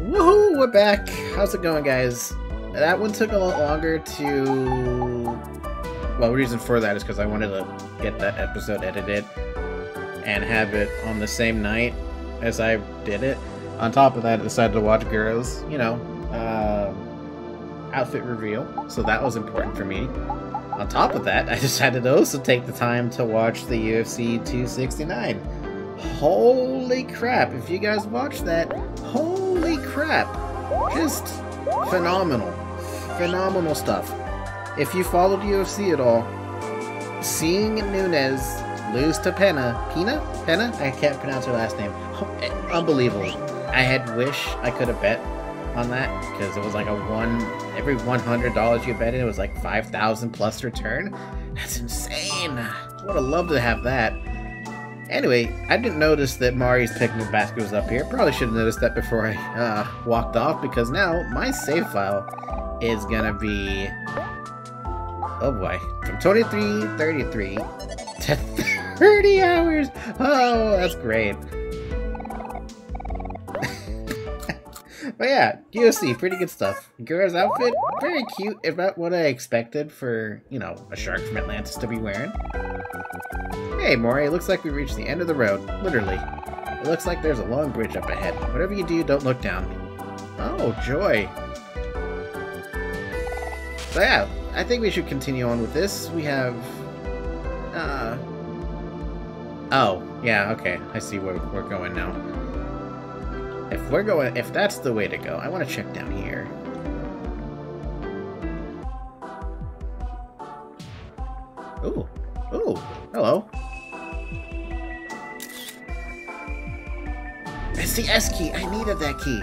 Woohoo! We're back. How's it going, guys? That one took a lot longer to. Well, the reason for that is because I wanted to get that episode edited and have it on the same night as I did it. On top of that, I decided to watch Gura's, you know, uh, outfit reveal. So that was important for me. On top of that, I decided to also take the time to watch the UFC 269. Holy crap! If you guys watch that, holy crap! Just phenomenal. Phenomenal stuff. If you followed UFC at all, seeing Nunes lose to Pena, Pena? Pena? I can't pronounce her last name. Unbelievable. I had wish I could have bet on that because it was like a one every one hundred dollars you bet in it was like five thousand plus return. That's insane. Would have loved to have that. Anyway, I didn't notice that Mari's picnic basket was up here. Probably should have noticed that before I uh, walked off because now my save file is gonna be oh boy from 2333 to 30 hours. Oh, that's great. But yeah, UFC, pretty good stuff. Gura's outfit, very cute, about what I expected for, you know, a shark from Atlantis to be wearing. Hey, Mori, it looks like we reached the end of the road. Literally. It looks like there's a long bridge up ahead. Whatever you do, don't look down. Oh, joy. So yeah, I think we should continue on with this. We have... Uh... Oh, yeah, okay. I see where we're going now. If we're going, if that's the way to go, I want to check down here. Ooh, ooh, hello. It's the S key. I needed that key.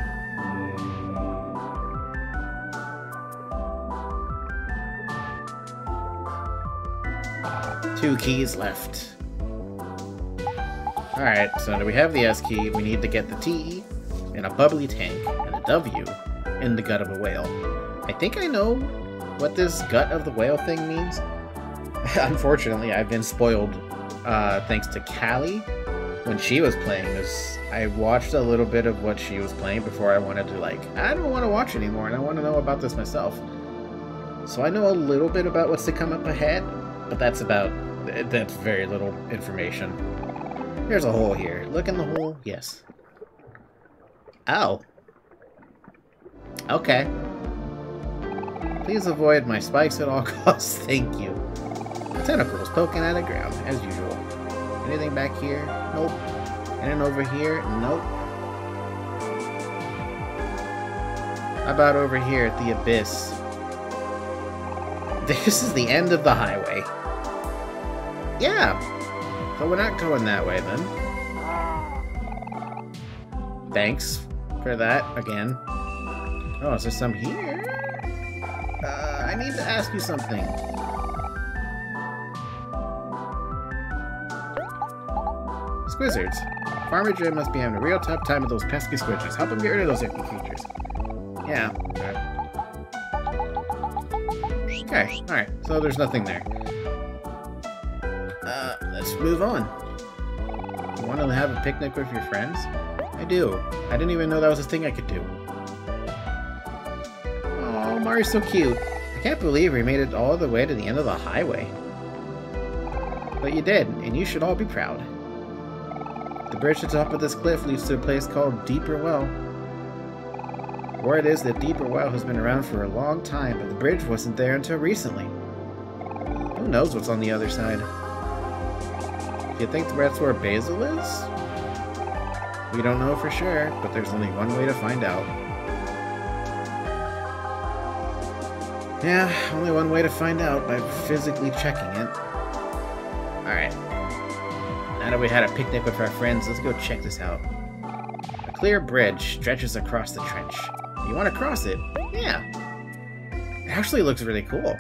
Two keys left. Alright, so do we have the S key. We need to get the T in a bubbly tank and a W in the gut of a whale. I think I know what this gut of the whale thing means. Unfortunately, I've been spoiled uh, thanks to Callie when she was playing this. I watched a little bit of what she was playing before I wanted to like, I don't want to watch anymore and I want to know about this myself. So I know a little bit about what's to come up ahead, but that's about, that's very little information. There's a hole here. Look in the hole. Yes. Oh. Okay. Please avoid my spikes at all costs. Thank you. Tentacles poking at the ground, as usual. Anything back here? Nope. Anything over here? Nope. How about over here at the abyss? This is the end of the highway. Yeah. So we're not going that way then. Thanks for that again. Oh, is there some here? Uh, I need to ask you something. Squizzards. Farmer Jim must be having a real tough time with those pesky squidgers. Help him get rid of those icky creatures. Yeah. Okay, alright. So there's nothing there. Uh, let's move on. You want to have a picnic with your friends? I do. I didn't even know that was a thing I could do. Oh, Mario's so cute. I can't believe we made it all the way to the end of the highway. But you did, and you should all be proud. The bridge to the top of this cliff leads to a place called Deeper Well. Word is that Deeper Well has been around for a long time, but the bridge wasn't there until recently. Who knows what's on the other side? You think that's where Basil is? We don't know for sure, but there's only one way to find out. Yeah, only one way to find out, by physically checking it. Alright. Now that we had a picnic with our friends, let's go check this out. A clear bridge stretches across the trench. You want to cross it? Yeah. It actually looks really cool.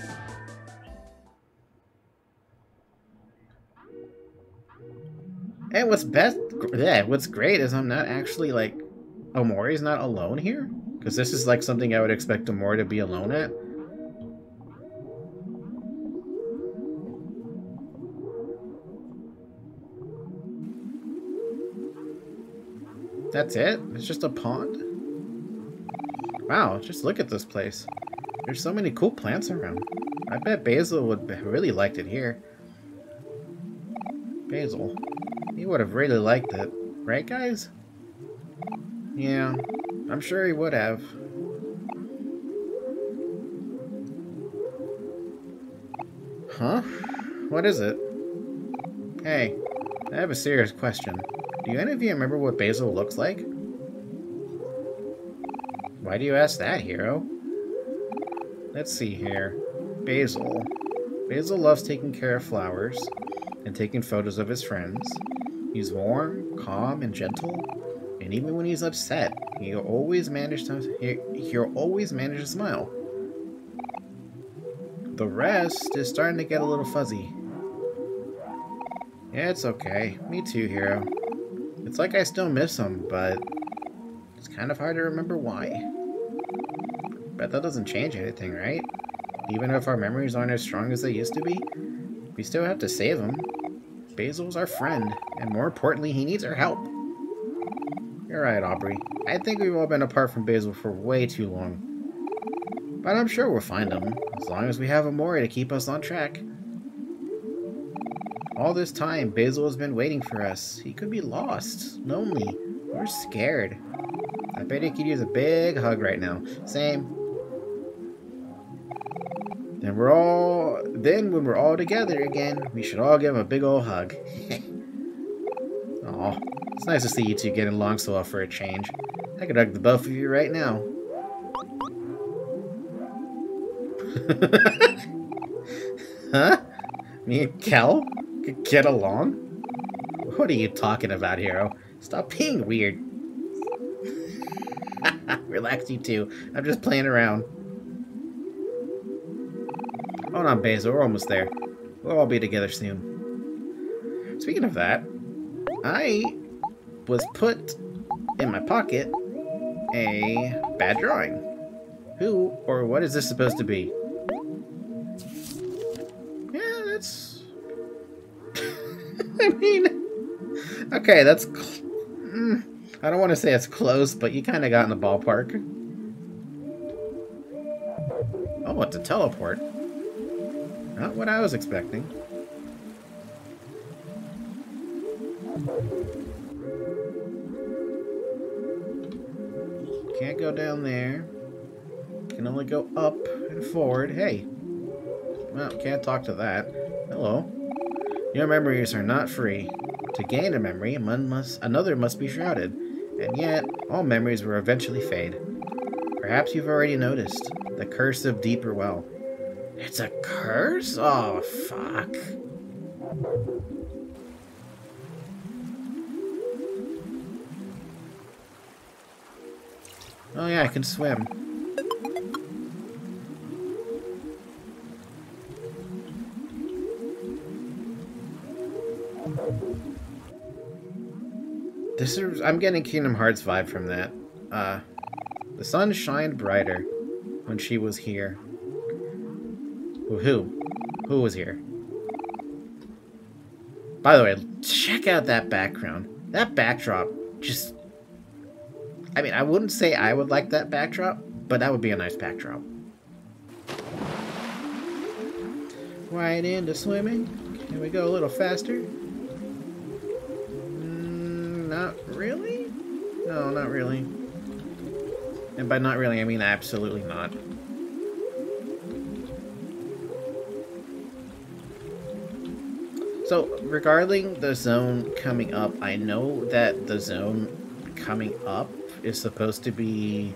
And what's best, yeah, what's great is I'm not actually like, Omori's not alone here? Because this is like something I would expect Omori to be alone at. That's it? It's just a pond? Wow, just look at this place. There's so many cool plants around. I bet Basil would really liked it here. Basil. He would have really liked it. Right, guys? Yeah, I'm sure he would have. Huh? What is it? Hey, I have a serious question. Do any of you remember what Basil looks like? Why do you ask that, hero? Let's see here. Basil. Basil loves taking care of flowers and taking photos of his friends. He's warm, calm, and gentle, and even when he's upset, he'll always manage to he, he'll always manage to smile. The rest is starting to get a little fuzzy. Yeah, it's okay. Me too, hero. It's like I still miss him, but it's kind of hard to remember why. But that doesn't change anything, right? Even if our memories aren't as strong as they used to be, we still have to save him. Basil's our friend, and more importantly, he needs our help. You're right, Aubrey. I think we've all been apart from Basil for way too long. But I'm sure we'll find him, as long as we have Omori to keep us on track. All this time, Basil has been waiting for us. He could be lost, lonely, or scared. I bet he could use a big hug right now. Same. Then we're all then when we're all together again, we should all give him a big old hug. Aw, it's nice to see you two getting along so well for a change. I could hug the both of you right now. huh? Me and Kel could get along? What are you talking about, Hero? Stop being weird. Relax, you two. I'm just playing around. Hold on, Basil. We're almost there. We'll all be together soon. Speaking of that, I was put in my pocket a bad drawing. Who or what is this supposed to be? Yeah, that's... I mean... Okay, that's... Mm, I don't want to say it's close, but you kind of got in the ballpark. Oh, it's a teleport. Not what I was expecting. Can't go down there. Can only go up and forward. Hey. Well, can't talk to that. Hello. Your memories are not free. To gain a memory, one must, another must be shrouded. And yet, all memories will eventually fade. Perhaps you've already noticed. The curse of Deeper Well. It's a curse? Oh, fuck. Oh yeah, I can swim. This is, I'm getting Kingdom Hearts vibe from that. Uh, the sun shined brighter when she was here. Who? Who was here? By the way, check out that background. That backdrop just... I mean, I wouldn't say I would like that backdrop, but that would be a nice backdrop. Right into swimming. Can we go a little faster? Mm, not really? No, not really. And by not really, I mean absolutely not. So, regarding the zone coming up, I know that the zone coming up is supposed to be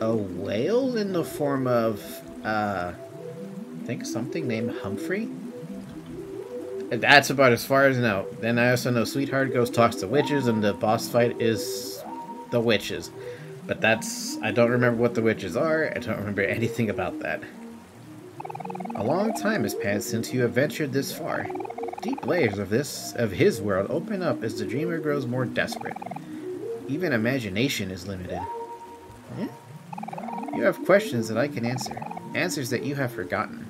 a whale in the form of, uh, I think something named Humphrey. That's about as far as I know. Then I also know Sweetheart goes talks to witches, and the boss fight is the witches. But that's I don't remember what the witches are. I don't remember anything about that. A long time has passed since you have ventured this far. Deep layers of this of his world open up as the dreamer grows more desperate. Even imagination is limited. You have questions that I can answer. Answers that you have forgotten.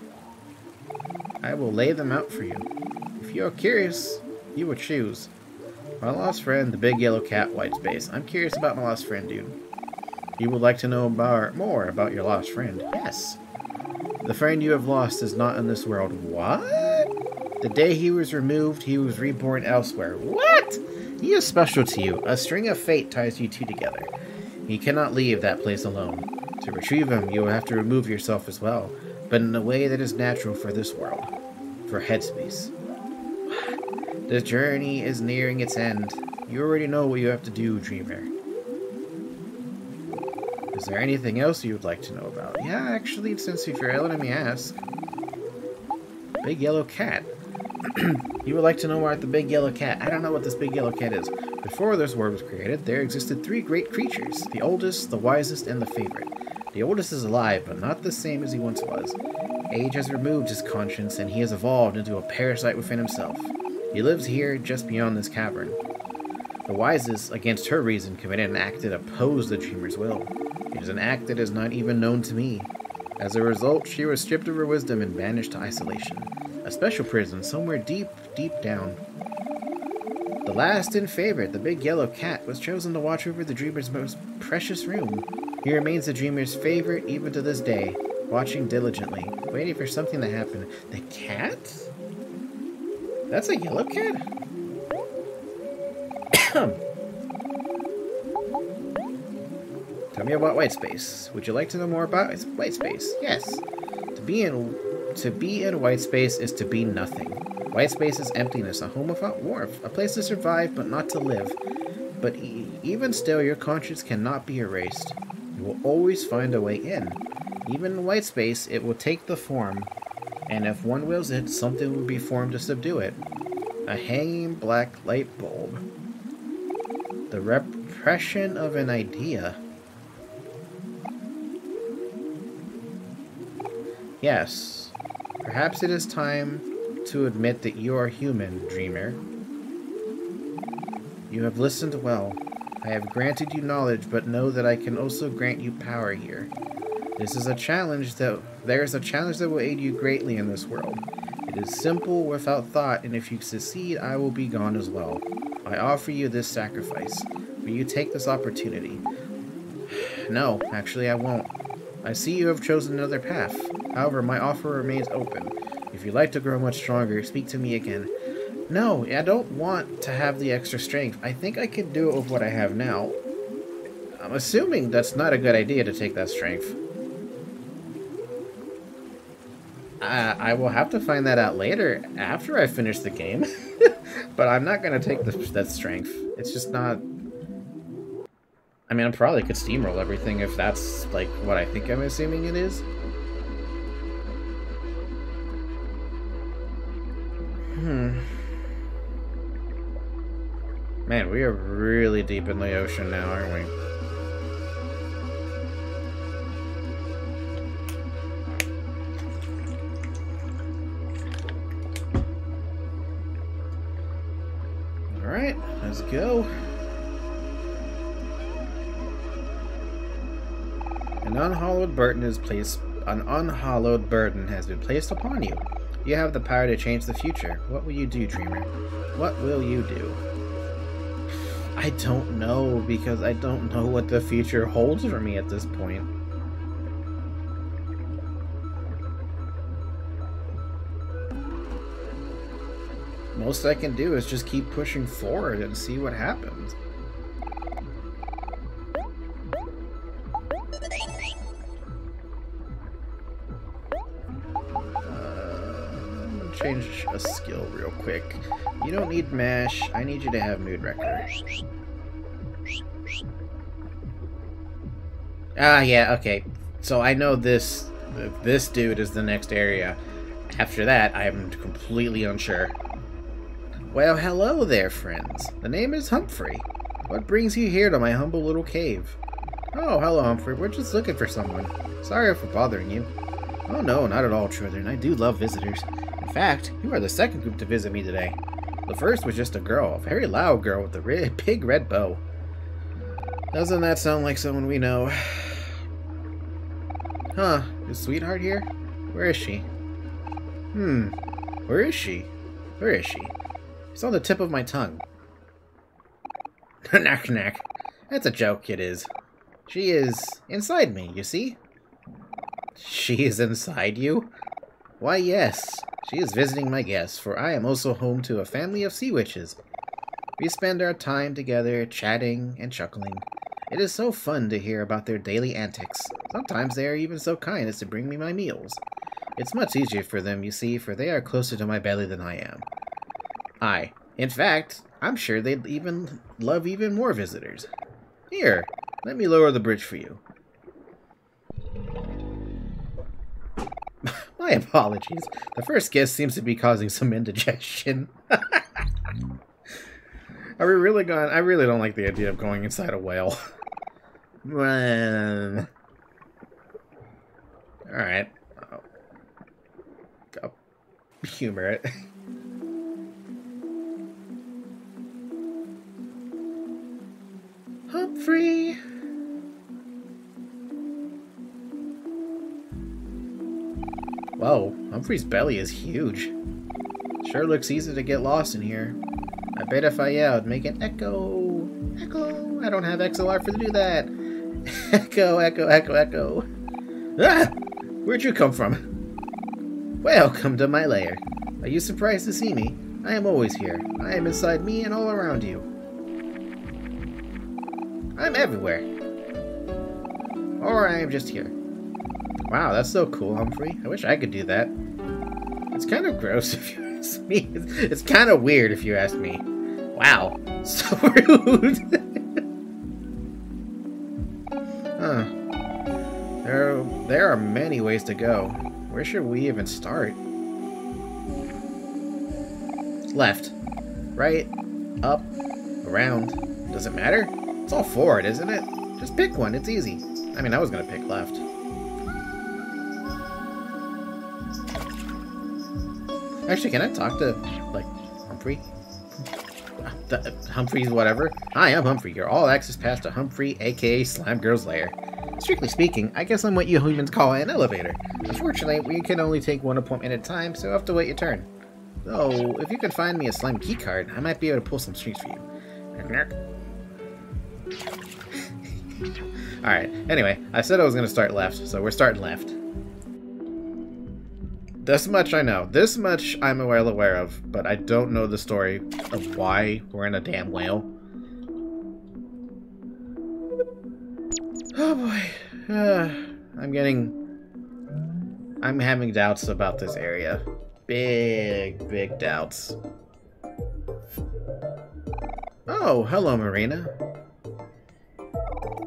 I will lay them out for you. If you are curious, you will choose. My lost friend, the big yellow cat, white space. I'm curious about my lost friend, dude. You would like to know more about your lost friend? Yes. The friend you have lost is not in this world. What? The day he was removed, he was reborn elsewhere. What? He is special to you. A string of fate ties you two together. You cannot leave that place alone. To retrieve him, you will have to remove yourself as well, but in a way that is natural for this world. For Headspace. The journey is nearing its end. You already know what you have to do, Dreamer. Is there anything else you would like to know about? Yeah, actually, since you're letting me ask. Big Yellow Cat. you would like to know about the Big Yellow Cat. I don't know what this Big Yellow Cat is. Before this world was created, there existed three great creatures. The oldest, the wisest, and the favorite. The oldest is alive, but not the same as he once was. Age has removed his conscience, and he has evolved into a parasite within himself. He lives here, just beyond this cavern. The wisest, against her reason, committed an act that opposed the dreamer's will. Is an act that is not even known to me. As a result, she was stripped of her wisdom and banished to isolation. A special prison somewhere deep, deep down. The last and favorite, the big yellow cat, was chosen to watch over the dreamer's most precious room. He remains the dreamer's favorite even to this day, watching diligently, waiting for something to happen. The cat? That's a yellow cat? Tell me about white space. Would you like to know more about white space? Yes. To be in to be in white space is to be nothing. White space is emptiness, a home without warmth, a place to survive but not to live. But e even still, your conscience cannot be erased. You will always find a way in. Even in white space, it will take the form, and if one wills it, something will be formed to subdue it. A hanging black light bulb. The repression of an idea. Yes, perhaps it is time to admit that you are human, dreamer. You have listened well. I have granted you knowledge, but know that I can also grant you power here. This is a challenge that there is a challenge that will aid you greatly in this world. It is simple, without thought, and if you succeed, I will be gone as well. I offer you this sacrifice. Will you take this opportunity? no, actually I won't. I see you have chosen another path. However, my offer remains open. If you'd like to grow much stronger, speak to me again. No, I don't want to have the extra strength. I think I can do it with what I have now. I'm assuming that's not a good idea to take that strength. I will have to find that out later, after I finish the game. but I'm not going to take the, that strength. It's just not... I mean, I probably could steamroll everything if that's, like, what I think I'm assuming it is. Hmm. Man, we are really deep in the ocean now, aren't we? Alright, let's go. An unhallowed burden is placed an unhallowed burden has been placed upon you. You have the power to change the future. What will you do, Dreamer? What will you do? I don't know, because I don't know what the future holds for me at this point. Most I can do is just keep pushing forward and see what happens. Change a skill real quick. You don't need MASH. I need you to have Mood Wrecker. Ah, yeah, okay. So I know this this dude is the next area. After that, I'm completely unsure. Well, hello there, friends. The name is Humphrey. What brings you here to my humble little cave? Oh, hello, Humphrey. We're just looking for someone. Sorry for bothering you. Oh, no, not at all, Trithern. I do love visitors fact, you are the second group to visit me today. The first was just a girl, a very loud girl with a big red bow. Doesn't that sound like someone we know? Huh, is Sweetheart here? Where is she? Hmm, where is she? Where is she? It's on the tip of my tongue. knack knack. That's a joke, it is. She is inside me, you see? She is inside you? Why, yes. She is visiting my guests, for I am also home to a family of sea witches. We spend our time together, chatting and chuckling. It is so fun to hear about their daily antics. Sometimes they are even so kind as to bring me my meals. It's much easier for them, you see, for they are closer to my belly than I am. I. In fact, I'm sure they'd even love even more visitors. Here, let me lower the bridge for you. My apologies. The first guest seems to be causing some indigestion. Are we really going? I really don't like the idea of going inside a whale. Alright. Oh. Go. Humor it. Humphrey! Whoa, Humphrey's belly is huge. Sure looks easy to get lost in here. I bet if I yelled, make an echo. Echo. I don't have XLR for to do that. echo, echo, echo, echo. Ah! Where'd you come from? Welcome to my lair. Are you surprised to see me? I am always here. I am inside me and all around you. I'm everywhere. Or I am just here. Wow, that's so cool, Humphrey. I wish I could do that. It's kind of gross if you ask me. It's, kind of weird if you ask me. Wow, so rude. huh. There, there are many ways to go. Where should we even start? Left. Right. Up. Around. Does it matter? It's all forward, isn't it? Just pick one, it's easy. I mean, I was gonna pick left. Actually, can I talk to, like, Humphrey? Humphrey's whatever? Hi, I'm Humphrey. Your all access pass to Humphrey, aka Slime Girl's lair. Strictly speaking, I guess I'm what you humans call an elevator. Unfortunately, we can only take one appointment at a time, so I have to wait your turn. Though, if you can find me a slime keycard, I might be able to pull some strings for you. Alright, anyway, I said I was going to start left, so we're starting left. This much I know. This much I'm well aware of, but I don't know the story of why we're in a damn whale. Oh boy. Uh, I'm getting... I'm having doubts about this area. Big, big doubts. Oh, hello, Marina.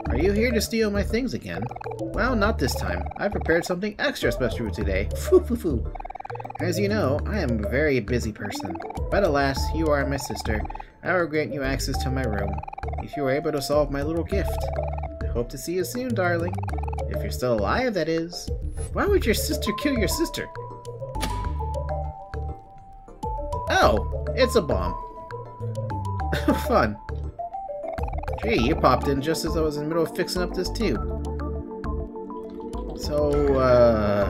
Are you here to steal my things again? Well, not this time. I prepared something extra special for today. Foo foo foo. As you know, I am a very busy person. But alas, you are my sister. I will grant you access to my room, if you are able to solve my little gift. I hope to see you soon, darling. If you're still alive, that is. Why would your sister kill your sister? Oh, it's a bomb. Fun. Gee, you popped in just as I was in the middle of fixing up this tube. So, uh...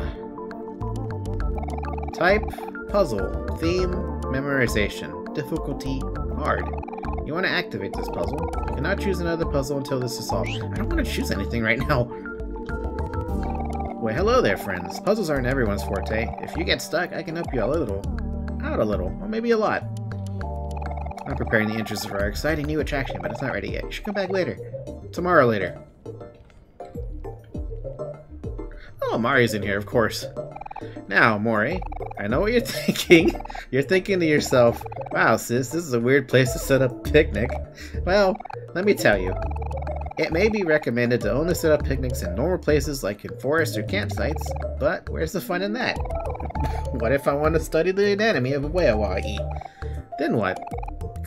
Type, puzzle, theme, memorization, difficulty, hard. You want to activate this puzzle. You cannot choose another puzzle until this is solved. I don't want to choose anything right now. Well, hello there, friends. Puzzles aren't everyone's forte. If you get stuck, I can help you a little. Out a little, or maybe a lot. I'm preparing the entrance for our exciting new attraction, but it's not ready yet. You should come back later. Tomorrow later. Oh, Mari's in here, of course. Now, Mori, I know what you're thinking. You're thinking to yourself, wow, sis, this is a weird place to set up a picnic. Well, let me tell you. It may be recommended to only set up picnics in normal places like in forests or campsites, but where's the fun in that? what if I want to study the anatomy of a whale while I eat? Then what?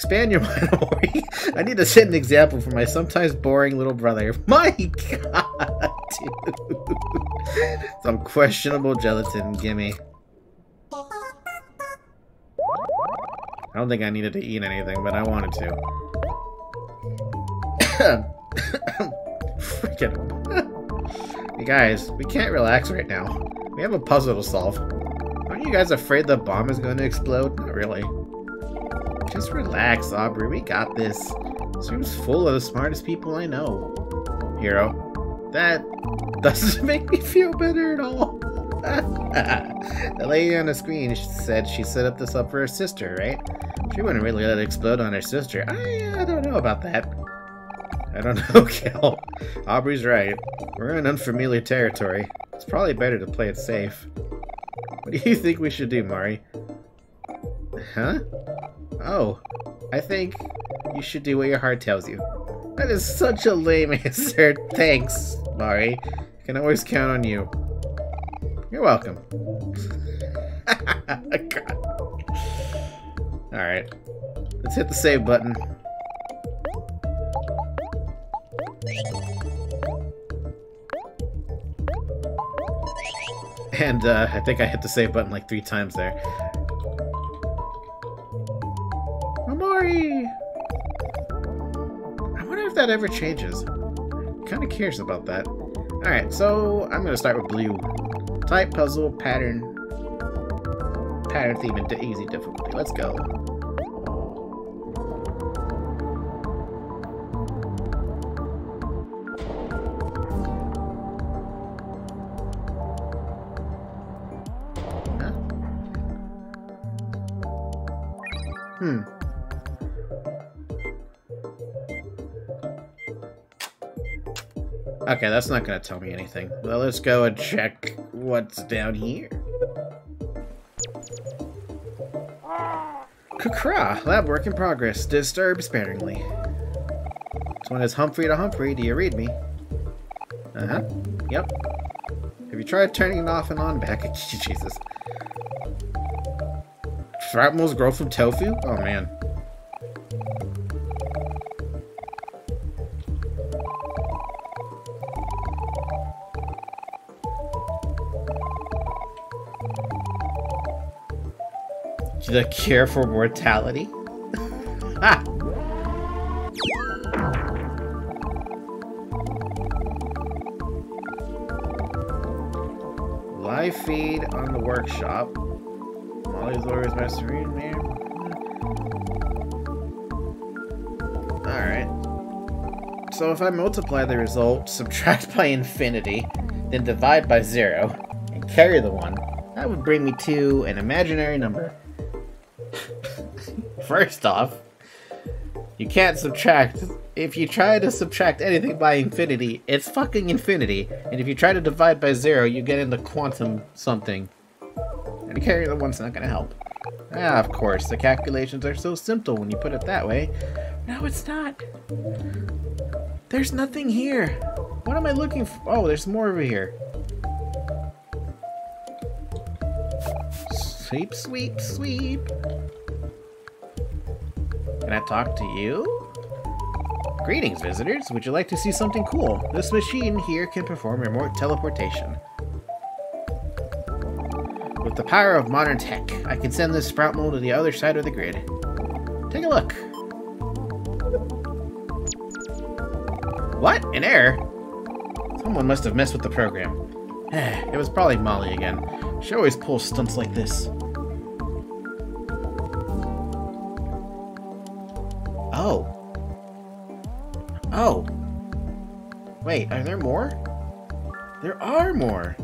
Expand your mind, Ori. I need to set an example for my sometimes boring little brother. My god, dude. Some questionable gelatin, gimme. I don't think I needed to eat anything, but I wanted to. Freaking. you guys, we can't relax right now. We have a puzzle to solve. Aren't you guys afraid the bomb is going to explode? Not really. Just relax, Aubrey. We got this. This room's full of the smartest people I know. Hero, That doesn't make me feel better at all. the lady on the screen said she set up this up for her sister, right? She wouldn't really let it explode on her sister. I, I don't know about that. I don't know, Kel. Aubrey's right. We're in unfamiliar territory. It's probably better to play it safe. What do you think we should do, Mari? Huh? Oh, I think you should do what your heart tells you. That is such a lame answer. Thanks, Mari. I can always count on you. You're welcome. Alright. Let's hit the save button. And uh, I think I hit the save button like three times there. That ever changes. Kind of curious about that. Alright, so I'm going to start with blue. Type, puzzle, pattern. Pattern, theme, and easy difficulty. Let's go. Okay, that's not gonna tell me anything. Well, let's go and check what's down here. Kakra, lab work in progress. Disturb sparingly. This one is Humphrey to Humphrey. Do you read me? Uh-huh. Yep. Have you tried turning it off and on back? Jesus. Shrapnels grow from tofu? Oh, man. The cure for mortality? Live feed on the workshop. Molly's orders by Serene man. Alright. So if I multiply the result, subtract by infinity, then divide by zero, and carry the one, that would bring me to an imaginary number. First off, you can't subtract. If you try to subtract anything by infinity, it's fucking infinity. And if you try to divide by zero, you get into quantum something. And carrying the one's not gonna help. Ah, of course, the calculations are so simple when you put it that way. No, it's not. There's nothing here. What am I looking for? Oh, there's more over here. Sweep, sweep, sweep. Can I talk to you? Greetings, visitors. Would you like to see something cool? This machine here can perform remote teleportation. With the power of modern tech, I can send this sprout mole to the other side of the grid. Take a look. What? An error? Someone must have messed with the program. Eh, it was probably Molly again. She always pulls stunts like this. Oh. Oh. Wait, are there more? There are more!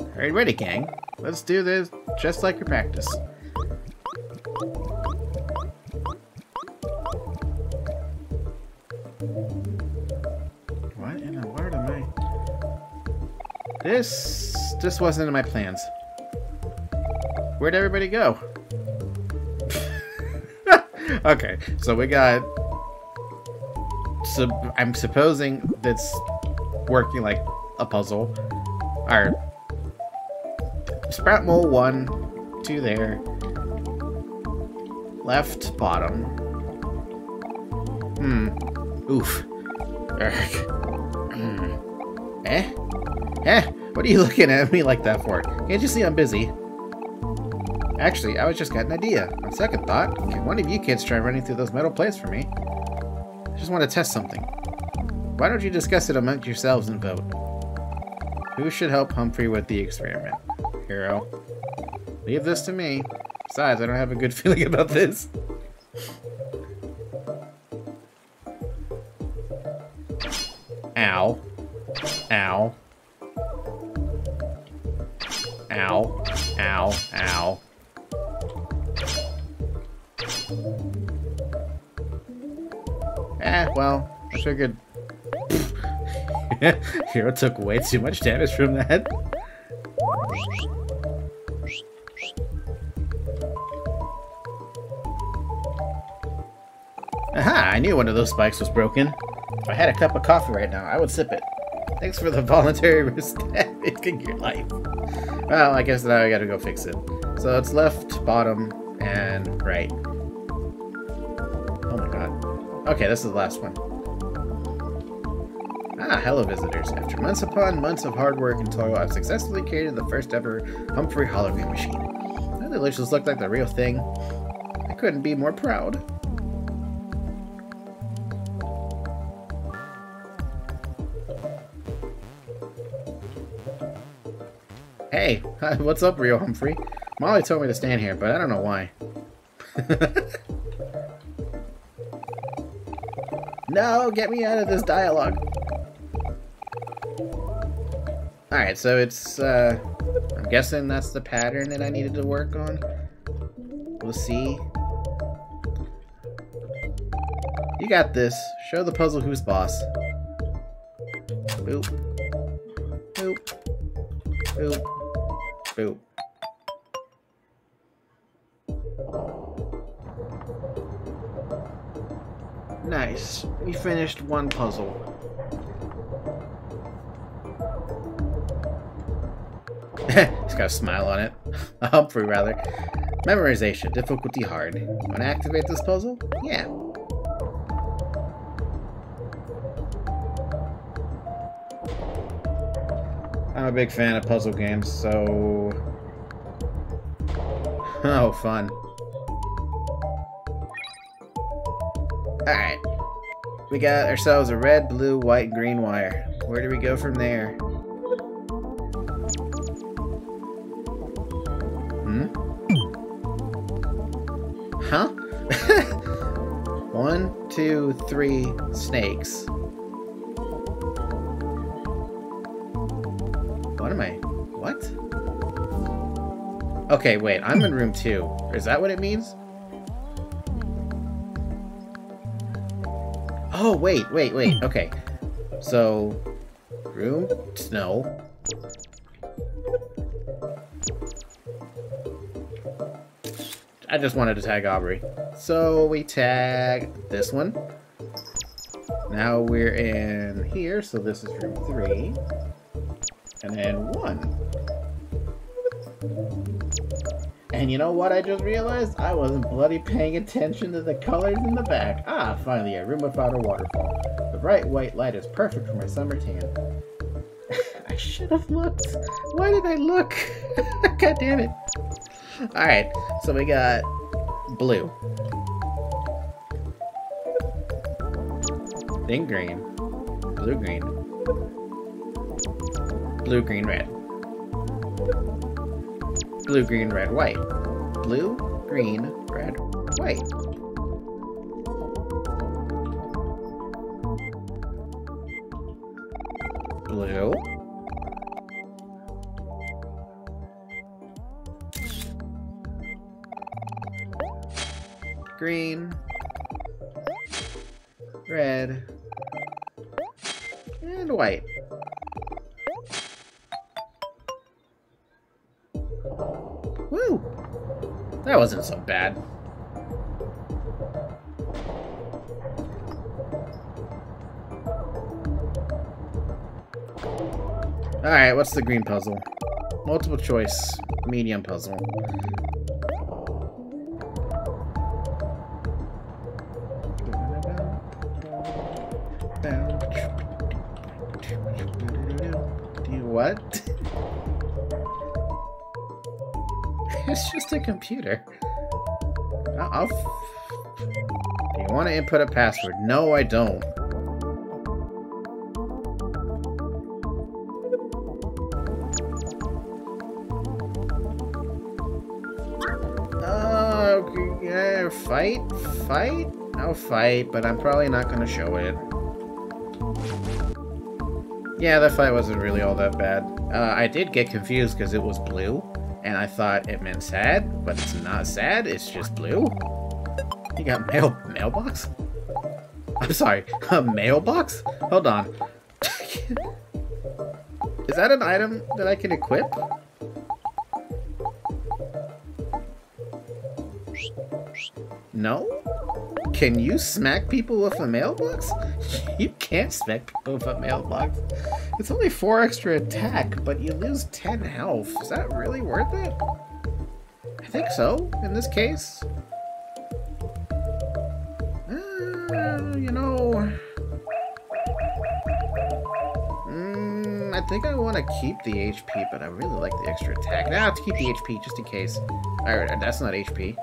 Alright, ready, gang. Let's do this just like your practice. This... this wasn't in my plans. Where'd everybody go? okay, so we got... So I'm supposing that's working like a puzzle. Alright. Sprout mole one, two there. Left, bottom. Hmm. Oof. Hmm. Eh? Eh? What are you looking at me like that for? Can't you see I'm busy? Actually, I was just got an idea. On second thought, can one of you kids try running through those metal plates for me? I just want to test something. Why don't you discuss it among yourselves and vote? Who should help Humphrey with the experiment? hero. Leave this to me. Besides, I don't have a good feeling about this. Hero took way too much damage from that. Aha! I knew one of those spikes was broken. If I had a cup of coffee right now, I would sip it. Thanks for the voluntary risk risking your life. Well, I guess now I gotta go fix it. So it's left, bottom, and right. Oh my god. Okay, this is the last one. Ah, hello visitors. After months upon months of hard work and toil, I've successfully created the first ever Humphrey hologram machine. That delicious look like the real thing. I couldn't be more proud. Hey, what's up, Real Humphrey? Molly told me to stand here, but I don't know why. no, get me out of this dialogue. Alright, so it's, uh, I'm guessing that's the pattern that I needed to work on. We'll see. You got this. Show the puzzle who's boss. Boop. Boop. Boop. Boop. Nice. We finished one puzzle. He's got a smile on it. Humphrey, rather. Memorization. Difficulty hard. Want to activate this puzzle? Yeah. I'm a big fan of puzzle games, so... Oh, fun. Alright. We got ourselves a red, blue, white, green wire. Where do we go from there? Three snakes. What am I? What? Okay, wait, I'm in room two. Is that what it means? Oh, wait, wait, wait. Okay. So, room snow. I just wanted to tag Aubrey. So we tag this one. Now we're in here, so this is room three. And then one. And you know what I just realized? I wasn't bloody paying attention to the colors in the back. Ah, finally, a room without a waterfall. The bright white light is perfect for my summer tan. I should have looked. Why did I look? God damn it. Alright, so we got blue. Green. Blue green. Blue green red. Blue green red white. Blue green red white. Wasn't so bad. Alright, what's the green puzzle? Multiple choice, medium puzzle. It's just a computer. Uh, I'll... You want to input a password? No, I don't. Uh, yeah, fight? Fight? I'll fight, but I'm probably not going to show it. Yeah, that fight wasn't really all that bad. Uh, I did get confused because it was blue and I thought it meant sad, but it's not sad, it's just blue. You got mail mailbox? I'm sorry, a mailbox? Hold on. Is that an item that I can equip? No? Can you smack people with a mailbox? you can't smack people with a mailbox. It's only 4 extra attack, but you lose 10 health. Is that really worth it? I think so, in this case. Uh, you know... Mm, I think I want to keep the HP, but I really like the extra attack. Now I have to keep the HP, just in case. Alright, that's not HP.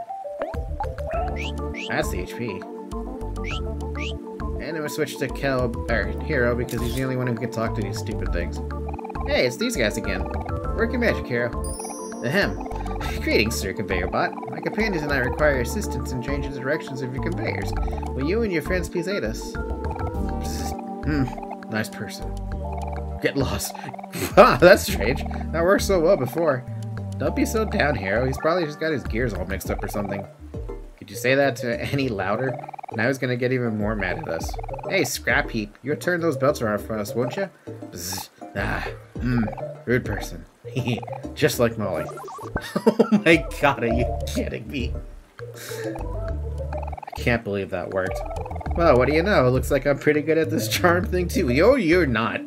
That's the HP. And then we switch to Kel, or Hero, because he's the only one who can talk to these stupid things. Hey, it's these guys again. Work your magic, Hero. Ahem. Greetings, Sir Conveyor Bot. My companions and I require assistance in changing the directions of your conveyors. Will you and your friends please aid us? Hmm, nice person. Get lost. ah, that's strange. That worked so well before. Don't be so down, Hero. He's probably just got his gears all mixed up or something. Could you say that to any louder? Now he's gonna get even more mad at us. Hey, Scrap Heap, you'll turn those belts around for us, won't you? Bzz. Ah, hmm, rude person. Just like Molly. oh my god, are you kidding me? I can't believe that worked. Well, what do you know? Looks like I'm pretty good at this charm thing too. Yo, you're not.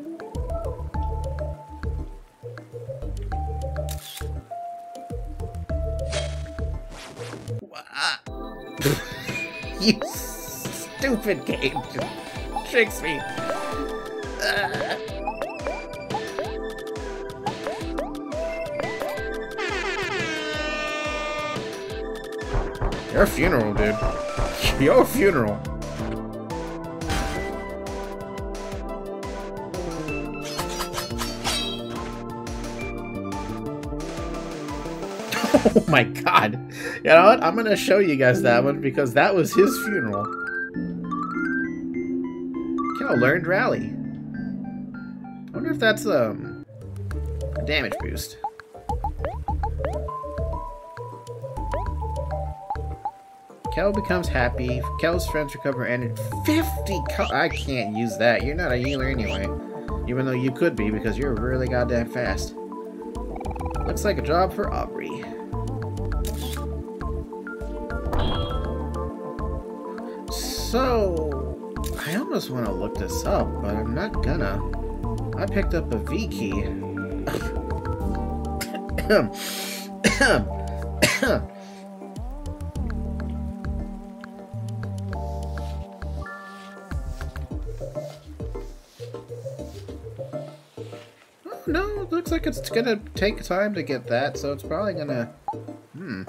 Stupid game just tricks me. Your funeral, dude. Your funeral. oh my god. You know what? I'm gonna show you guys that one because that was his funeral. Kel learned rally. I wonder if that's um a damage boost. Kel becomes happy. Kel's friends recover and 50 I can't use that. You're not a healer anyway. Even though you could be because you're really goddamn fast. Looks like a job for Aubrey. So, I almost want to look this up, but I'm not gonna. I picked up a V key. Oh no, it looks like it's gonna take time to get that, so it's probably gonna... Hmm.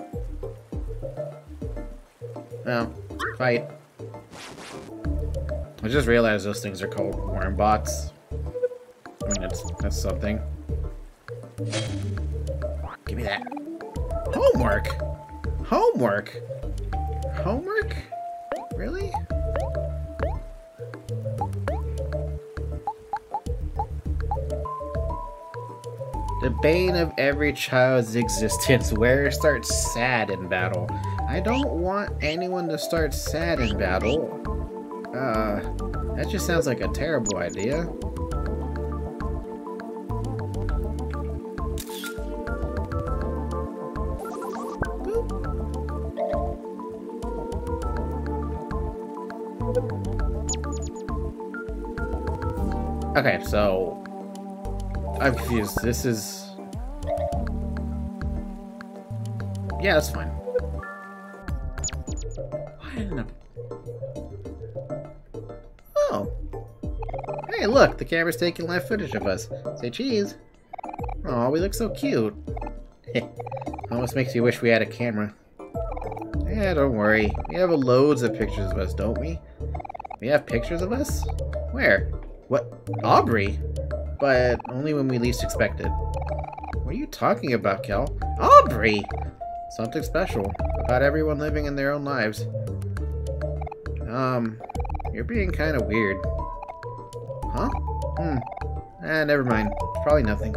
No. Fight. I just realized those things are called worm bots. I mean, that's, that's something. Give me that. Homework? Homework? Homework? Really? The bane of every child's existence. Where starts sad in battle. I don't want anyone to start sad in battle. That just sounds like a terrible idea. Okay, so I'm confused. This is... Yeah, that's fine. Look! The camera's taking live footage of us. Say cheese. Oh, we look so cute. Almost makes you wish we had a camera. Yeah, don't worry. We have loads of pictures of us, don't we? We have pictures of us? Where? What? Aubrey? but only when we least expect it. What are you talking about, Kel? Aubrey! Something special about everyone living in their own lives. Um, you're being kind of weird. Eh, never mind. Probably nothing.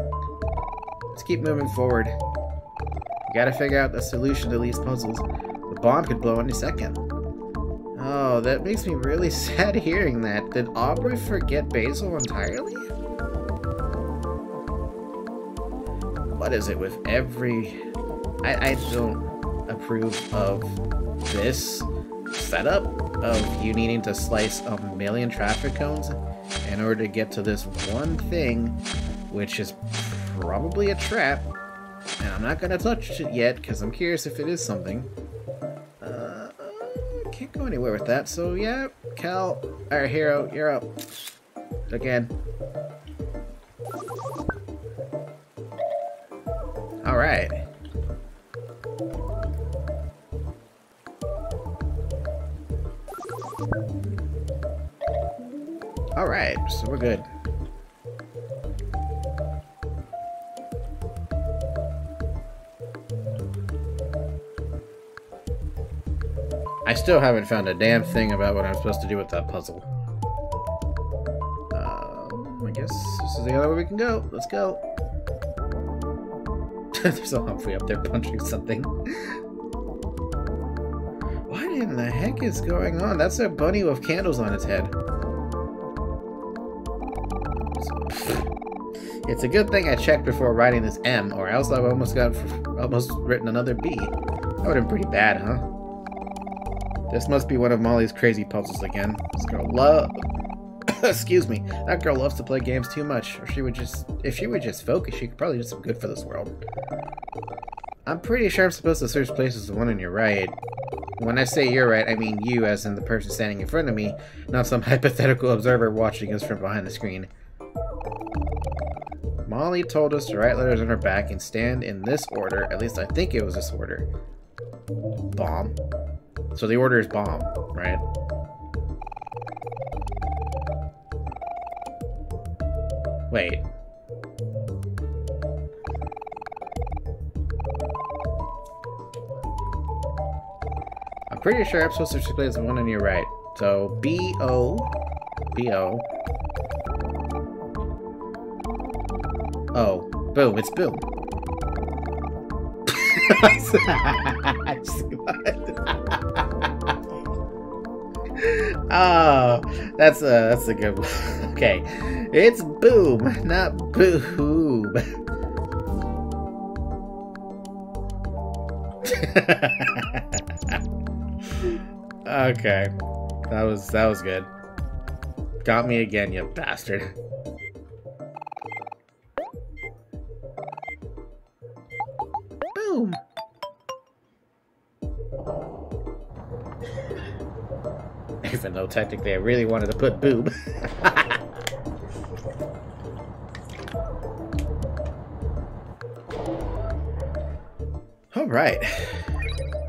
Let's keep moving forward. We gotta figure out the solution to these puzzles. The bomb could blow any second. Oh, that makes me really sad hearing that. Did Aubrey forget Basil entirely? What is it with every... I, I don't approve of this setup of you needing to slice a million traffic cones in order to get to this one thing, which is probably a trap. And I'm not going to touch it yet because I'm curious if it is something. Uh, can't go anywhere with that, so yeah, Kel, our hero, you're up. Again. Alright. Alright, so we're good. I still haven't found a damn thing about what I'm supposed to do with that puzzle. Um, I guess this is the other way we can go. Let's go. There's a Humphrey up there punching something. what in the heck is going on? That's a bunny with candles on its head. It's a good thing I checked before writing this M, or else I've almost got almost written another B. That would have been pretty bad, huh? This must be one of Molly's crazy puzzles again. This girl love excuse me. That girl loves to play games too much. Or she would just if she would just focus, she could probably do some good for this world. I'm pretty sure I'm supposed to search places the one on your right. When I say you're right, I mean you as in the person standing in front of me, not some hypothetical observer watching us from behind the screen. Molly told us to write letters on her back and stand in this order. At least I think it was this order. Bomb. So the order is bomb, right? Wait. I'm pretty sure I'm supposed to display the one on your right. So B-O, B-O, Oh, boom, it's boom. oh, that's a that's a good one. Okay, it's boom, not boom. okay, that was that was good. Got me again, you bastard. Though technically I really wanted to put boob. Alright.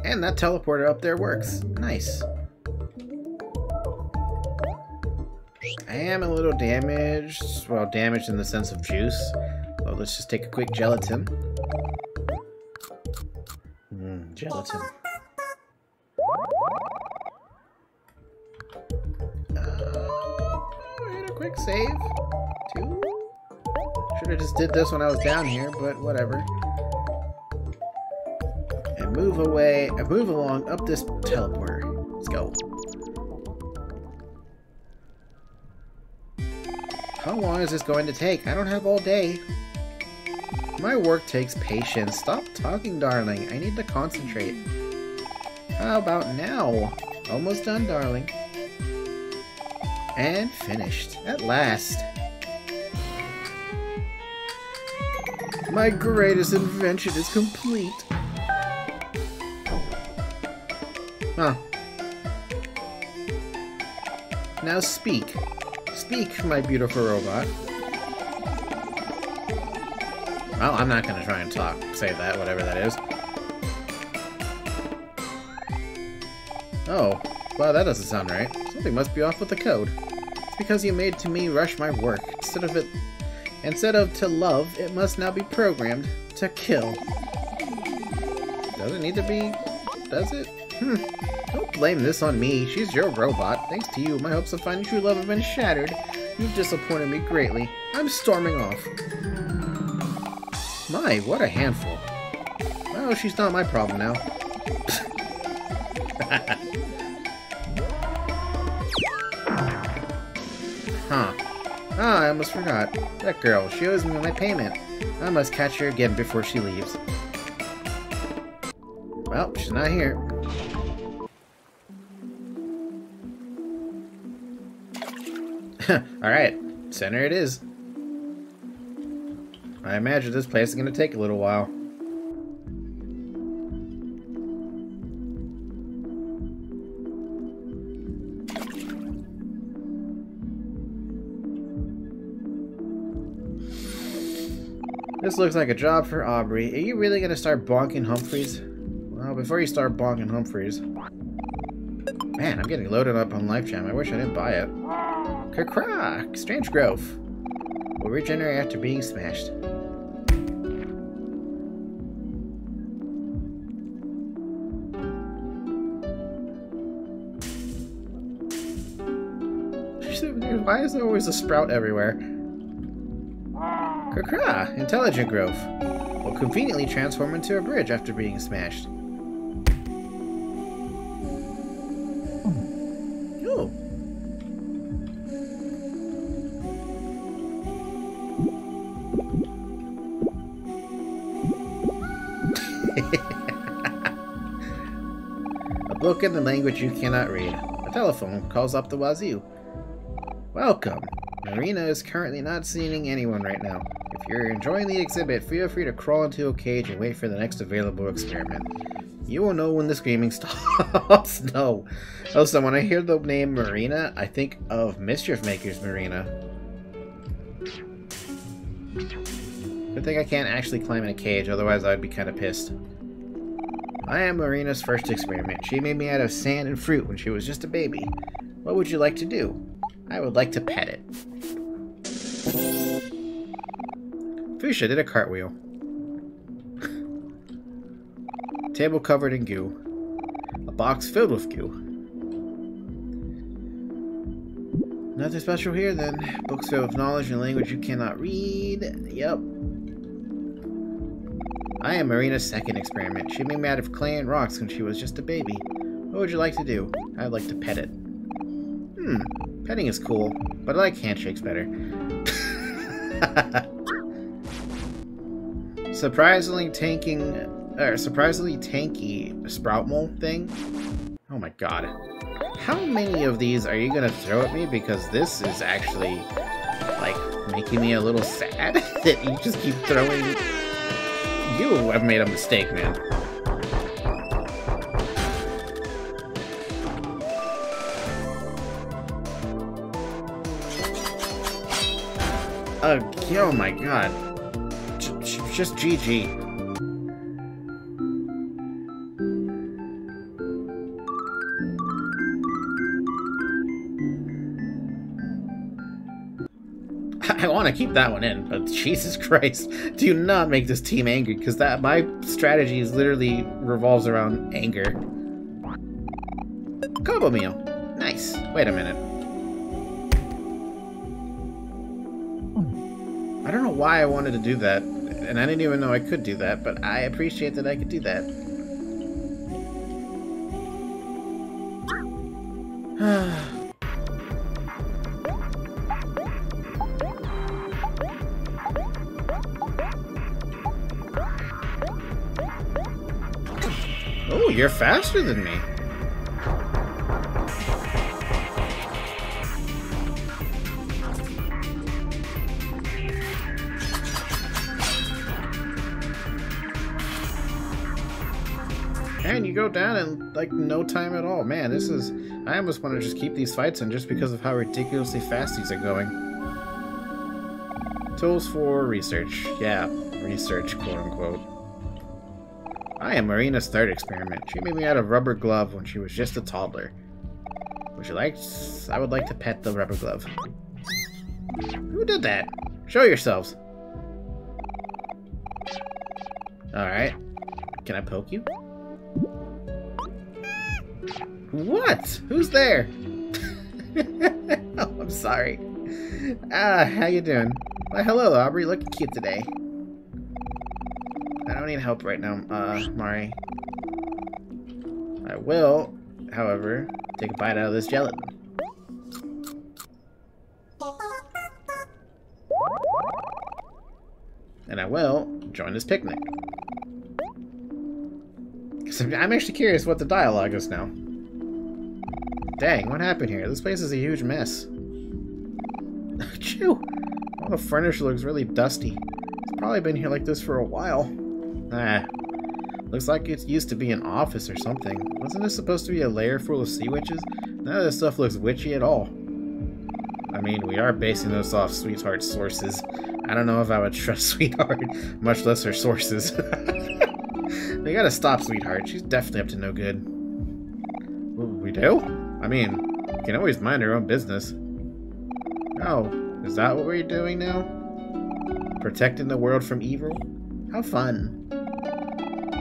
And that teleporter up there works. Nice. I am a little damaged. Well, damaged in the sense of juice. Well, let's just take a quick gelatin. Mmm, gelatin. This when I was down here, but whatever. And move away, and move along up this teleporter. Let's go. How long is this going to take? I don't have all day. My work takes patience. Stop talking, darling. I need to concentrate. How about now? Almost done, darling. And finished. At last. My greatest invention is complete. Huh. Now speak. Speak, my beautiful robot. Well, I'm not gonna try and talk. Say that, whatever that is. Oh. Wow, that doesn't sound right. Something must be off with the code because you made to me rush my work. Instead of it instead of to love, it must now be programmed to kill. Doesn't need to be, does it? Hmm. Don't blame this on me. She's your robot. Thanks to you, my hopes of finding true love have been shattered. You've disappointed me greatly. I'm storming off. My, what a handful. Well, she's not my problem now. Almost forgot. That girl, she owes me my payment. I must catch her again before she leaves. Well, she's not here. Alright, center it is. I imagine this place is going to take a little while. This looks like a job for Aubrey. Are you really to start bonking Humphreys? Well, before you start bonking Humphreys... Man, I'm getting loaded up on Life Jam. I wish I didn't buy it. Kerkrak! Strange growth. Will regenerate after being smashed. Why is there always a sprout everywhere? Kerkra! Intelligent growth. Will conveniently transform into a bridge after being smashed. Oh. a book in the language you cannot read. A telephone calls up the wazoo. Welcome. Marina is currently not seeing anyone right now. You're enjoying the exhibit, feel free to crawl into a cage and wait for the next available experiment. You will know when the screaming stops. no. Oh, also, when I hear the name Marina, I think of Mischief Maker's Marina. Good thing I can't actually climb in a cage, otherwise I'd be kind of pissed. I am Marina's first experiment. She made me out of sand and fruit when she was just a baby. What would you like to do? I would like to pet it. Fuchsia did a cartwheel. Table covered in goo. A box filled with goo. Nothing special here then. Books filled with knowledge and language you cannot read. Yep. I am Marina's second experiment. She made me out of clay and rocks when she was just a baby. What would you like to do? I'd like to pet it. Hmm. Petting is cool, but I like handshakes better. surprisingly tanking, or surprisingly tanky sprout mole thing. Oh my god. How many of these are you gonna throw at me? Because this is actually, like, making me a little sad that you just keep throwing... You have made a mistake, man. Oh my god. Just GG. I want to keep that one in, but Jesus Christ, do not make this team angry, because that my strategy is literally revolves around anger. Combo meal. Nice. Wait a minute. I don't know why I wanted to do that, and I didn't even know I could do that, but I appreciate that I could do that. oh, you're faster than me. Down in like no time at all. Man, this is... I almost want to just keep these fights in just because of how ridiculously fast these are going. Tools for research. Yeah, research, quote-unquote. I am Marina's third experiment. She made me out of rubber glove when she was just a toddler. Would you like... I would like to pet the rubber glove. Who did that? Show yourselves. Alright. Can I poke you? What? Who's there? oh, I'm sorry. Ah, how you doing? Why, hello, Aubrey. Looking cute today. I don't need help right now, uh, Mari. I will, however, take a bite out of this gelatin. And I will join this picnic. I'm actually curious what the dialogue is now. Dang, what happened here? This place is a huge mess. Chew! All the furniture looks really dusty. It's probably been here like this for a while. Ah, looks like it used to be an office or something. Wasn't this supposed to be a lair full of sea witches? None of this stuff looks witchy at all. I mean, we are basing this off Sweetheart's sources. I don't know if I would trust Sweetheart, much less her sources. we gotta stop Sweetheart. She's definitely up to no good. We do? I mean, you can always mind her own business. Oh, is that what we're doing now? Protecting the world from evil? How fun.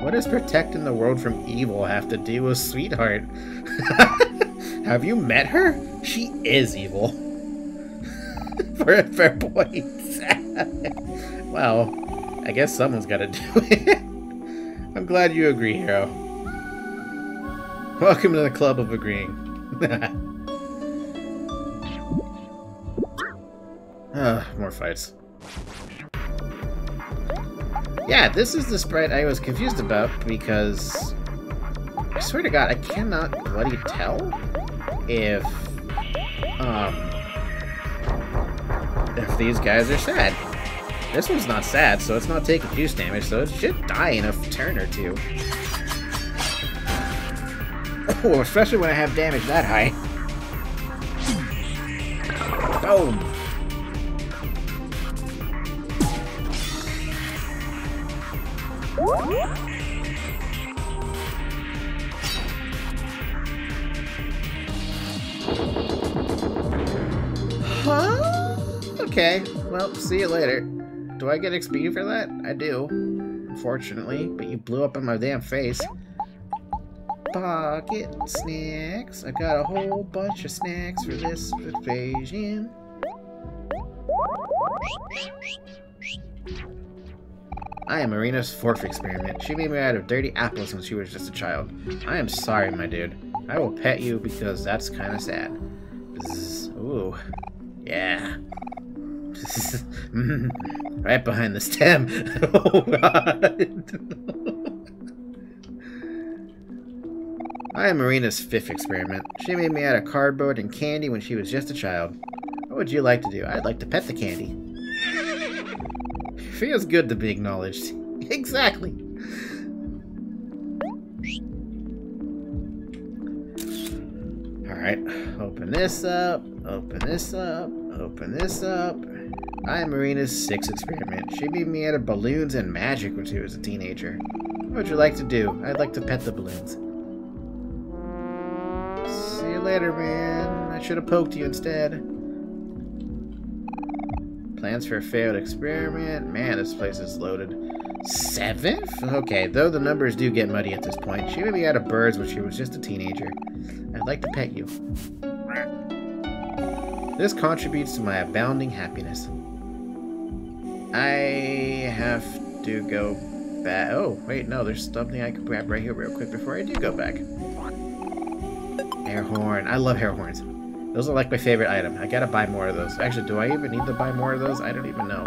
What does protecting the world from evil have to do with Sweetheart? have you met her? She is evil. For a fair point. well, I guess someone's got to do it. I'm glad you agree, Hero. Welcome to the club of agreeing. Ah, more fights. Yeah, this is the sprite I was confused about because I swear to god, I cannot bloody tell if um if these guys are sad. This one's not sad, so it's not taking juice damage, so it should die in a turn or two. Oh, especially when I have damage that high. Boom! Huh? Okay, well, see you later. Do I get XP for that? I do. Unfortunately, but you blew up in my damn face. Pocket snacks. I got a whole bunch of snacks for this invasion. I am Marina's fourth experiment. She made me out of dirty apples when she was just a child. I am sorry, my dude. I will pet you because that's kind of sad. Ooh. Yeah. right behind the stem. oh, God. I am Marina's fifth experiment. She made me out of cardboard and candy when she was just a child. What would you like to do? I'd like to pet the candy. Feels good to be acknowledged. Exactly. Alright, open this up, open this up, open this up. I am Marina's sixth experiment. She made me out of balloons and magic when she was a teenager. What would you like to do? I'd like to pet the balloons. Later, man. I should have poked you instead. Plans for a failed experiment. Man, this place is loaded. Seventh? Okay, though the numbers do get muddy at this point. She may be out of birds when she was just a teenager. I'd like to pet you. This contributes to my abounding happiness. I have to go back. Oh, wait, no, there's something I can grab right here real quick before I do go back. Air horn. I love air horns. Those are like my favorite item. I gotta buy more of those. Actually, do I even need to buy more of those? I don't even know.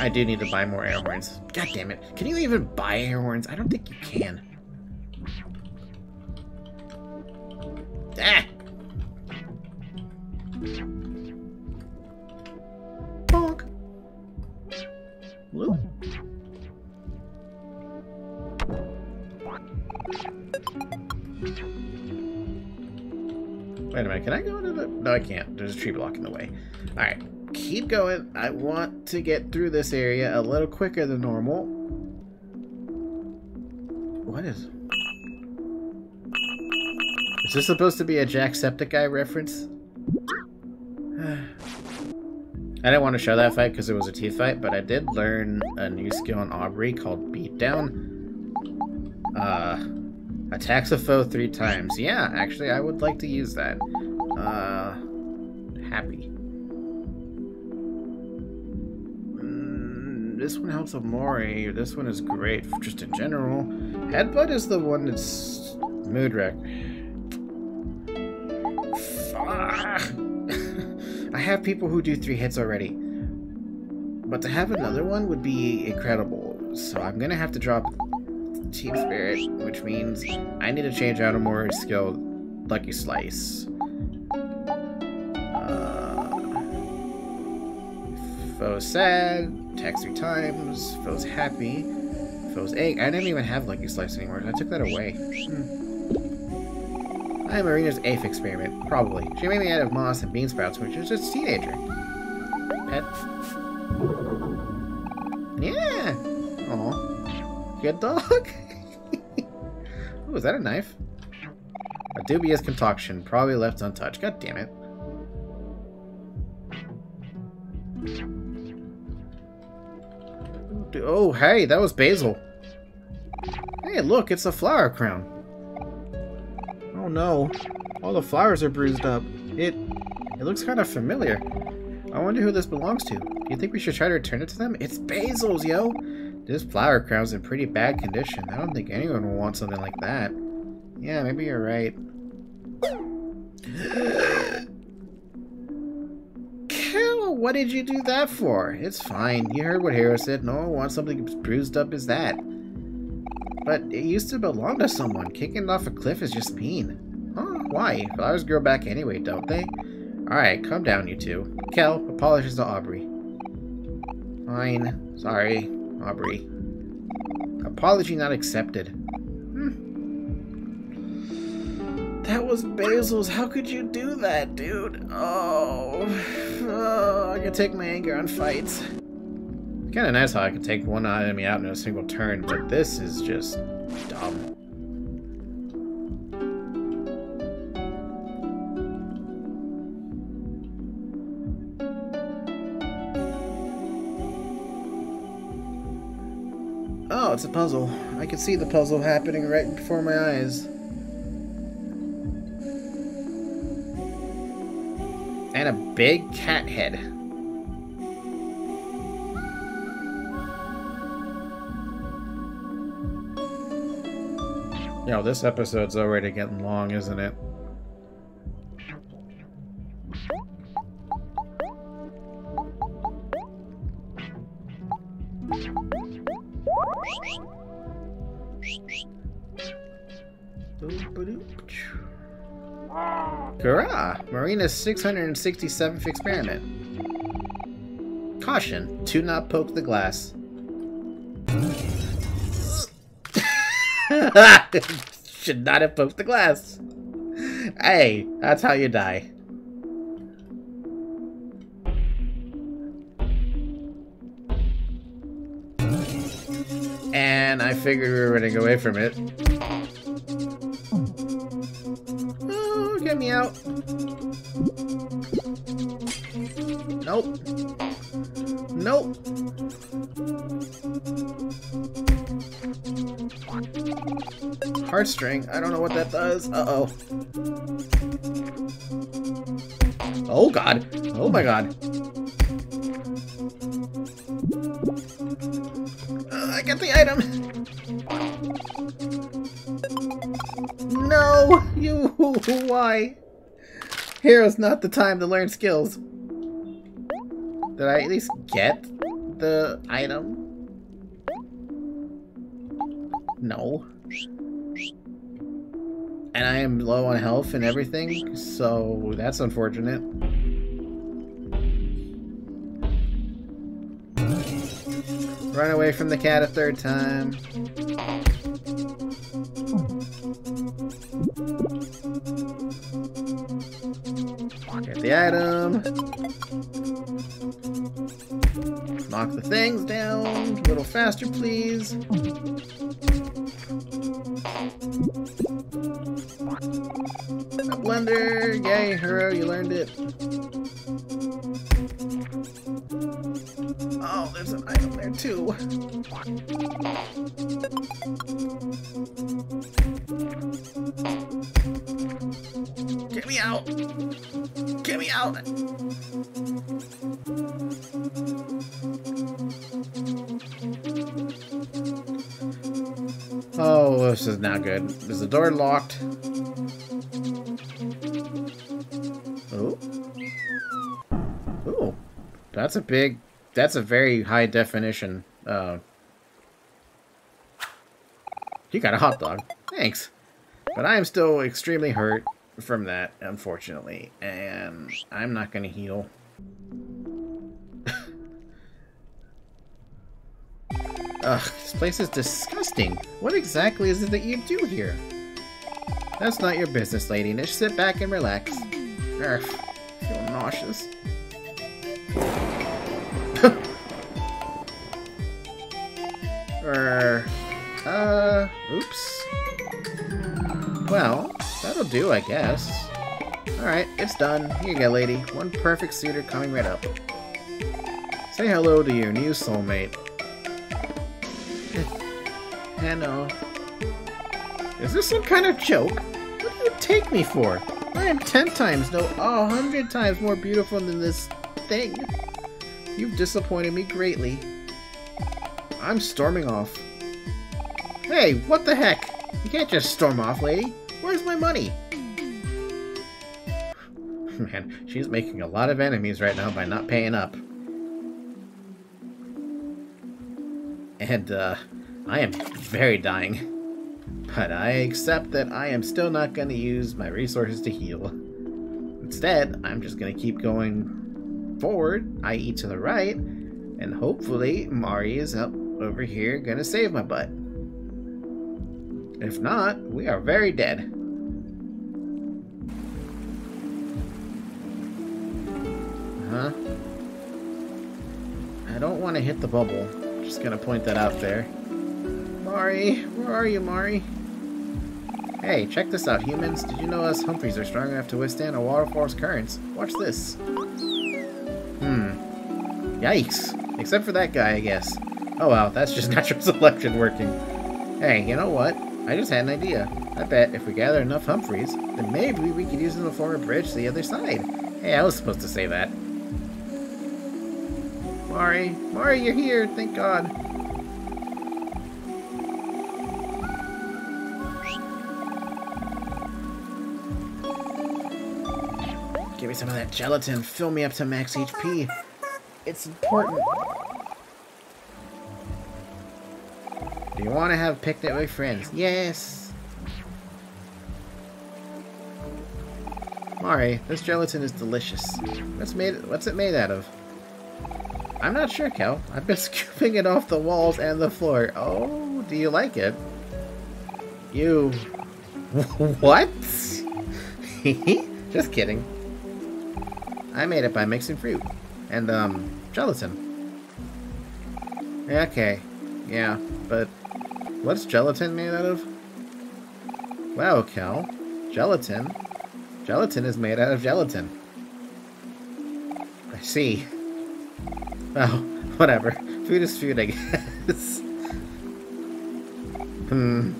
I do need to buy more air horns. God damn it. Can you even buy air horns? I don't think you can. There's a tree blocking the way. Alright, keep going. I want to get through this area a little quicker than normal. What is... Is this supposed to be a Jacksepticeye reference? I didn't want to show that fight because it was a teeth fight, but I did learn a new skill in Aubrey called Beatdown. Uh, Attacks a foe three times. Yeah, actually, I would like to use that. Uh, happy. Mm, this one helps Omori. This one is great, just in general. Headbutt is the one that's mood wreck. I have people who do three hits already. But to have another one would be incredible. So I'm gonna have to drop Team Spirit, which means I need to change out a more skilled Lucky Slice. Foe's sad, attacks three times, foe's happy, foe's egg. I didn't even have Lucky Slice anymore, I took that away. Hmm. I am Marina's eighth experiment, probably. She made me out of moss and bean sprouts, which is just a teenager. Pet. Yeah! Aw. Good dog? Ooh, is that a knife? A dubious concoction, probably left untouched. God damn it. Oh, hey, that was basil. Hey, look, it's a flower crown. Oh no, all the flowers are bruised up. It, it looks kind of familiar. I wonder who this belongs to. Do you think we should try to return it to them? It's basil's, yo! This flower crown's in pretty bad condition. I don't think anyone will want something like that. Yeah, maybe you're right. What did you do that for? It's fine. You heard what Hero said. No one wants something as bruised up as that. But it used to belong to someone. Kicking it off a cliff is just mean. Huh? Why? Flowers grow back anyway, don't they? Alright, calm down, you two. Kel, apologies to Aubrey. Fine. Sorry, Aubrey. Apology not accepted. That was Basil's. How could you do that, dude? Oh. oh I can take my anger on fights. Kinda nice how I can take one enemy out in a single turn, but this is just dumb. Oh, it's a puzzle. I can see the puzzle happening right before my eyes. And a big cat head. Yo, this episode's already getting long, isn't it? Hurrah! 667th experiment. Caution, do not poke the glass. Should not have poked the glass. Hey, that's how you die. And I figured we were running away from it. Nope. Nope. Heartstring. I don't know what that does. Uh-oh. Oh god. Oh my god. Uh, I get the item. No! You... Why? Hero's not the time to learn skills. Did I at least get the item? No and I am low on health and everything, so that's unfortunate. Run away from the cat a third time. Get the item. Knock the things down. A little faster, please. A blender! Yay, Hero, you learned it. Oh, there's an item there too. The door locked? Oh. Ooh. That's a big... That's a very high definition. Uh, you got a hot dog. Thanks. But I am still extremely hurt from that, unfortunately. And I'm not going to heal. Ugh, this place is disgusting. What exactly is it that you do here? That's not your business, lady. Just sit back and relax. Urgh, feel nauseous. er, uh, oops. Well, that'll do, I guess. Alright, it's done. Here you go, lady. One perfect suitor coming right up. Say hello to your new soulmate. Hello. Is this some kind of joke? What do you take me for? I am ten times, no, a hundred times more beautiful than this thing. You've disappointed me greatly. I'm storming off. Hey, what the heck? You can't just storm off, lady. Where's my money? Man, she's making a lot of enemies right now by not paying up. And, uh, I am very dying. But I accept that I am still not going to use my resources to heal. Instead, I'm just going to keep going forward, i.e. to the right, and hopefully Mari is up over here going to save my butt. If not, we are very dead. Huh? I don't want to hit the bubble. Just gonna point that out there. Mari, where are you, Mari? Hey, check this out, humans. Did you know us Humphreys are strong enough to withstand a waterfall's currents? Watch this. Hmm. Yikes. Except for that guy, I guess. Oh well, that's just natural selection working. Hey, you know what? I just had an idea. I bet if we gather enough Humphreys, then maybe we could use them to form a bridge to the other side. Hey, I was supposed to say that. Mari, Mari, you're here, thank God. Some of that gelatin, fill me up to max HP. It's important. Do you want to have picnic with friends? Yes! Mari, this gelatin is delicious. What's made what's it made out of? I'm not sure, Kel. I've been scooping it off the walls and the floor. Oh, do you like it? You... what? Just kidding. I made it by mixing fruit. And, um, gelatin. Okay. Yeah, but what's gelatin made out of? Wow, Kel. Gelatin? Gelatin is made out of gelatin. I see. Oh, whatever. Food is food, I guess. hmm.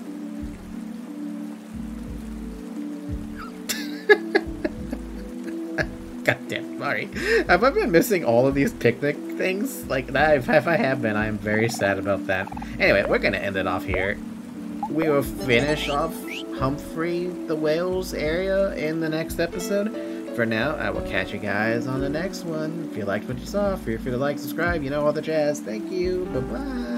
Have I been missing all of these picnic things? Like, if I have been, I am very sad about that. Anyway, we're gonna end it off here. We will finish off Humphrey the Whales area in the next episode. For now, I will catch you guys on the next one. If you liked what you saw, feel free to like, subscribe, you know all the jazz. Thank you. Bye-bye.